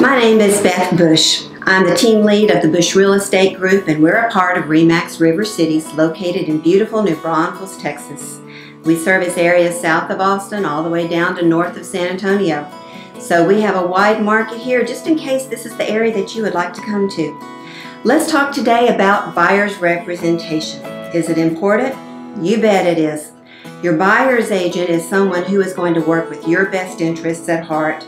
My name is Beth Bush. I'm the team lead of the Bush Real Estate Group, and we're a part of REMAX River Cities located in beautiful New Braunfels, Texas. We service areas south of Austin all the way down to north of San Antonio. So we have a wide market here just in case this is the area that you would like to come to. Let's talk today about buyer's representation. Is it important? You bet it is. Your buyer's agent is someone who is going to work with your best interests at heart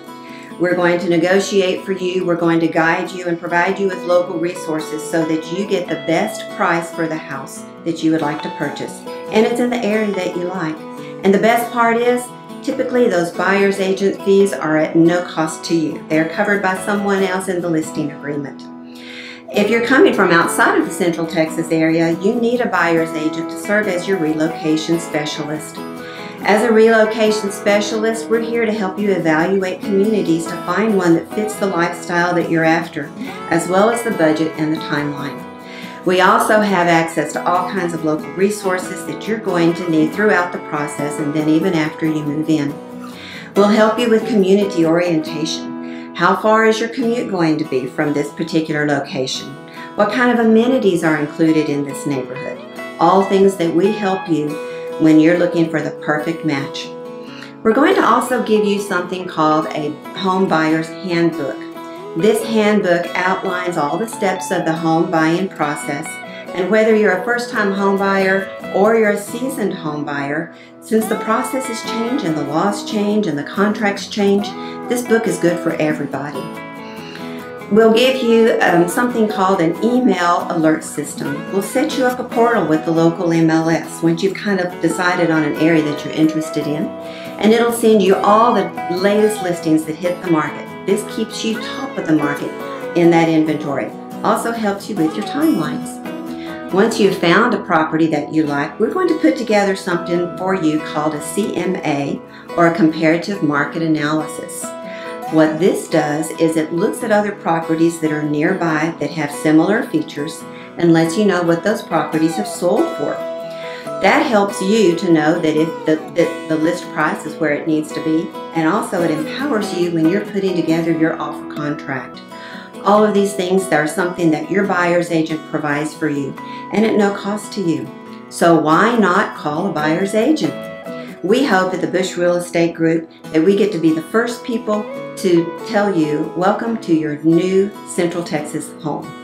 we're going to negotiate for you. We're going to guide you and provide you with local resources so that you get the best price for the house that you would like to purchase. And it's in the area that you like. And the best part is, typically those buyer's agent fees are at no cost to you. They're covered by someone else in the listing agreement. If you're coming from outside of the Central Texas area, you need a buyer's agent to serve as your relocation specialist. As a relocation specialist, we're here to help you evaluate communities to find one that fits the lifestyle that you're after, as well as the budget and the timeline. We also have access to all kinds of local resources that you're going to need throughout the process and then even after you move in. We'll help you with community orientation. How far is your commute going to be from this particular location? What kind of amenities are included in this neighborhood? All things that we help you when you're looking for the perfect match. We're going to also give you something called a home buyer's handbook. This handbook outlines all the steps of the home buying process and whether you're a first-time home buyer or you're a seasoned home buyer, since the processes change and the laws change and the contracts change, this book is good for everybody. We'll give you um, something called an email alert system. We'll set you up a portal with the local MLS once you've kind of decided on an area that you're interested in. And it'll send you all the latest listings that hit the market. This keeps you top of the market in that inventory. Also helps you with your timelines. Once you've found a property that you like, we're going to put together something for you called a CMA or a comparative market analysis. What this does is it looks at other properties that are nearby that have similar features and lets you know what those properties have sold for. That helps you to know that if the, that the list price is where it needs to be, and also it empowers you when you're putting together your offer contract. All of these things are something that your buyer's agent provides for you and at no cost to you. So why not call a buyer's agent? We hope at the Bush Real Estate Group that we get to be the first people to tell you welcome to your new Central Texas home.